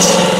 you.